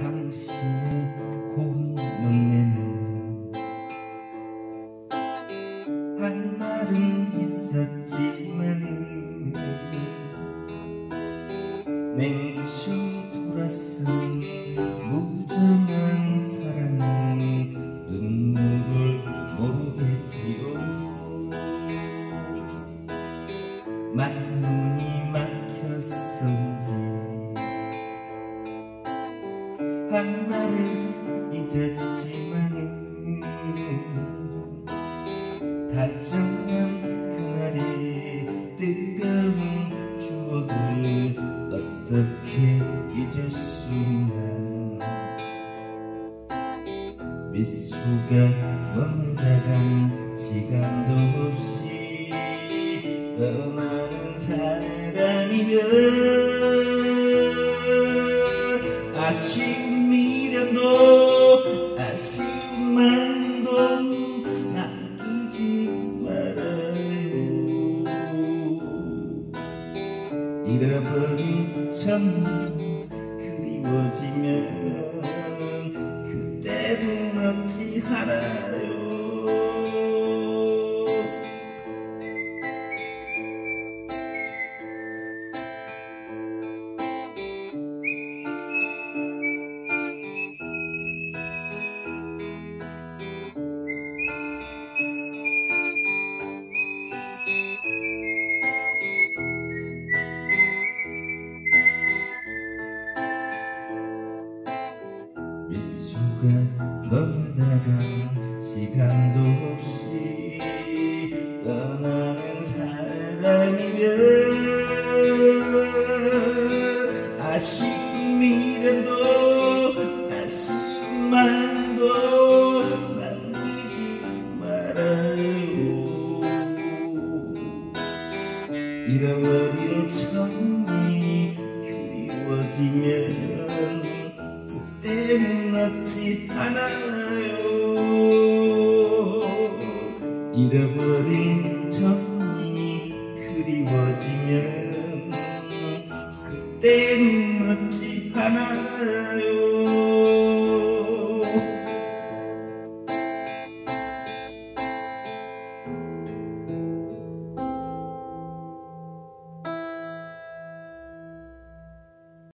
당신의 고운 눈에는 할 말은 있었지만은 냉정히 돌아선 무정한 사랑은 눈물을 모르겠지요. 말문 한 말을 잊었지만은 다정한 그날의 뜨거운 추억을 어떻게 잊을 수 있나? 미소가 먼다간 시간도 없이 떠나는 사람이면 아쉬움 잃어버린 참 그리워지면 그때도 남지 않아 미소가 넘나간 시간도 없이 떠나는 사람이면 아쉬움이라도 아쉬움만도 남기지 말아요. 잃어버린 천이 그리워지면 그 때는 낫지 않아요? 잃어버린 정이 그리워지면 그때는 낫지 않아요?